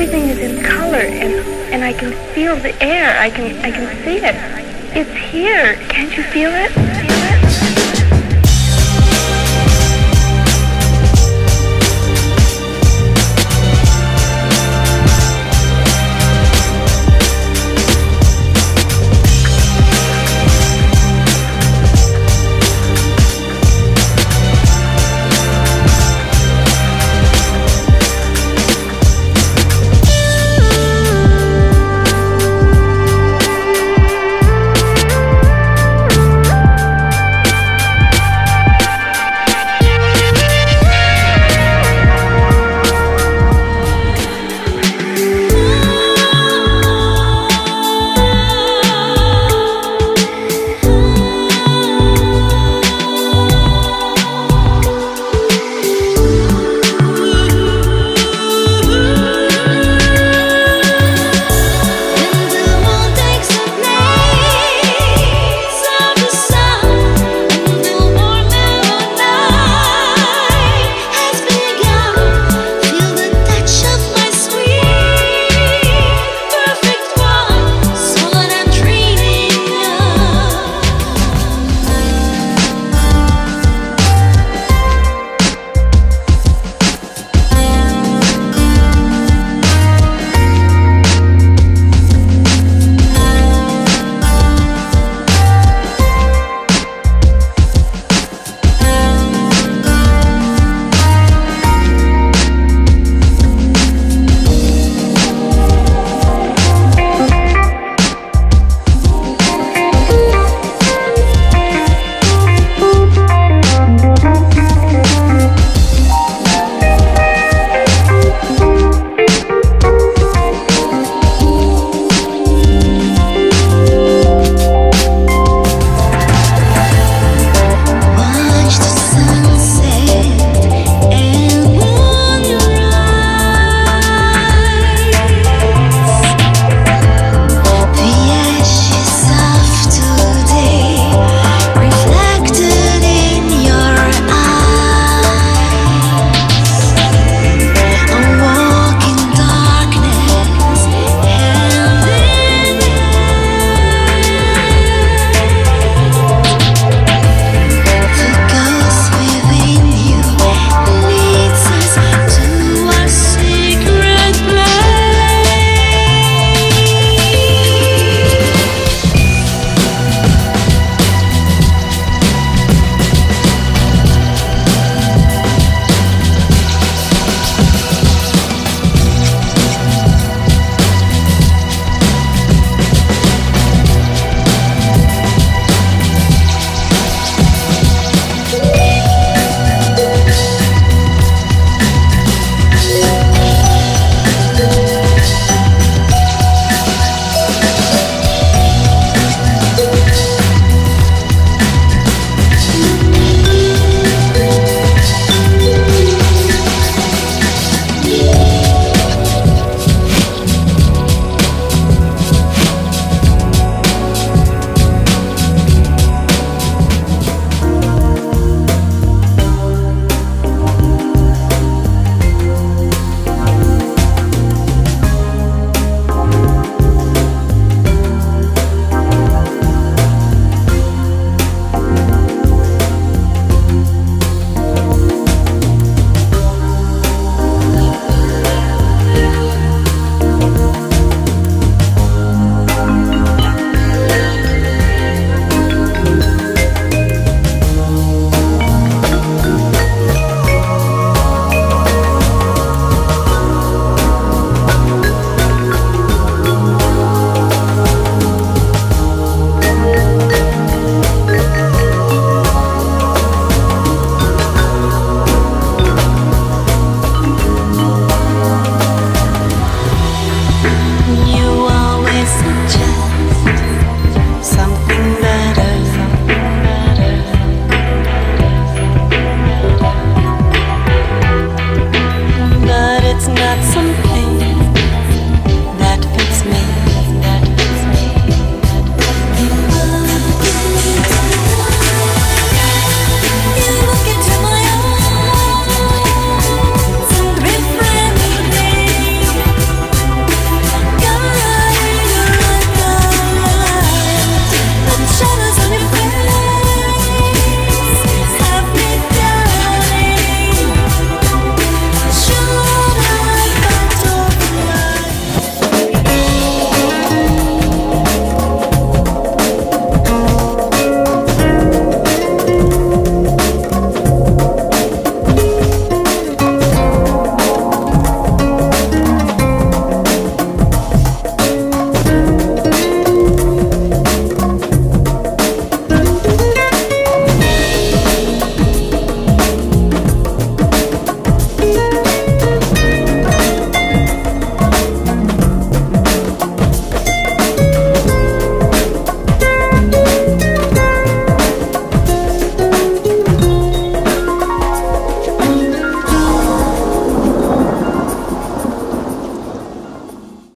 everything is in color, and and I can feel the air. I can I can see it. It's here. Can't you feel it? Feel it?